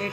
it